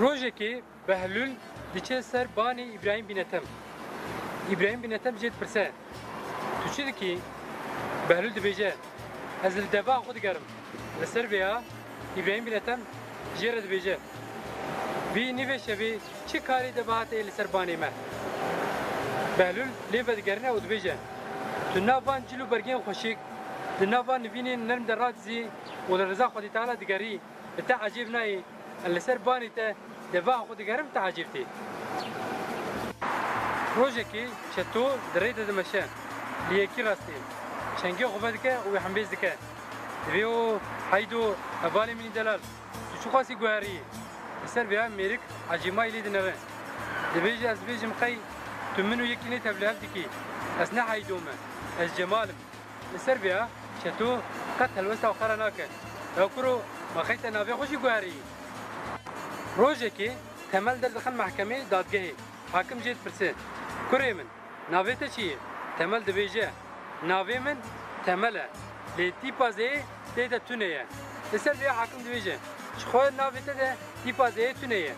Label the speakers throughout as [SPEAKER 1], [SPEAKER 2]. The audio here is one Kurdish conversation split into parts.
[SPEAKER 1] Rojekê Behlul diçe ser banê Îbrahîm Bîn Ethem. Îbrahîm Bîn Ethem jê dipirse. Tu çi dikî? Behlûl dibêje, Ez li deveya xwe digerim. Li ser vê ya Îbrahîm bin Ethem jê re dibêje, Vî nîvê şevê çi karî deveha te yê li ser banê me? Behlûl lê vedigerîne û dibêje, Tu nav van cil û bergên xweşik, di nav van nivînên nerm de radizî û li riza Xwedî Teala digerî. Bi te ecêb nayê ez li ser banê te deveha xwe digerim bi te ecêb tê. Rojekê çeto di rê de dimeşe, li yekî rastê çengê xwe vedike û wê hembêz dike. Divê o Heydo, hevalê min î delal, tu çi xwesî guheriyê? Li ser vêya mêrik ecêmayî lê dinere. Dibêje ez dibêjim qey tu min û yekî nê tevlihev dikî. Ez ne Heydo me, ez Cemal im. Li ser vê ya çeto qet helwesta xwe re nake. Ew kuro axeyte navê xwe jî guherî. Rojekê Temel der dixin mehkemê, dadgehê. Hakim jê dipirse, Kurê min, navê te çi ye? Temel dibêje, Navê min Temel e. Lê tîpa zeyê tê de tune ye. Li ser vê ya hakim dibêje, Ji xwe navê te de tîpa zeyê tune ye.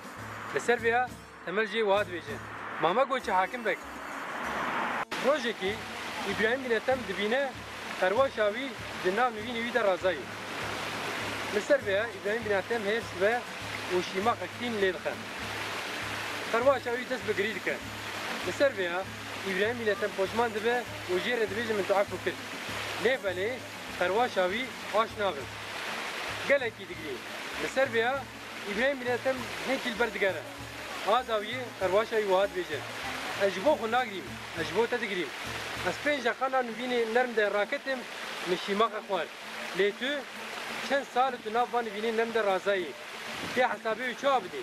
[SPEAKER 1] Li ser vê ya Temel jî wiha dibêje, Ma me got çi hakim vek. Rojekî Îbrahîm dîne tem dibîne qerwaşa wî di nav nivînê wî de razayî. Li ser vê ya Îbrahîm bîna tem hêrs ve û şîmaxek tîn lê dixe. Qerwaşa wî dest bi girî dike. Li ser vê ya Îbrahîm bîne tem poşman dibe û jê re dibêje min tu efû kir. Lê belê qerwaşa wî aş nabe. Gelekî digirî. Li ser vê ya. Îbrahîm bin Ethem hin kî li ber digere. A dawiyê qerbaşa wî wiha dibêje, Ez ji bo xwe nagirîm, ez ji bo te digirîm. Ez pênc deqana nivînê nerm de raketim, min şîmaxe xwar. Lê tu? Çend sal e tu nav van nivînê nerm de razayî. Tê hesabê wê çawa bidê?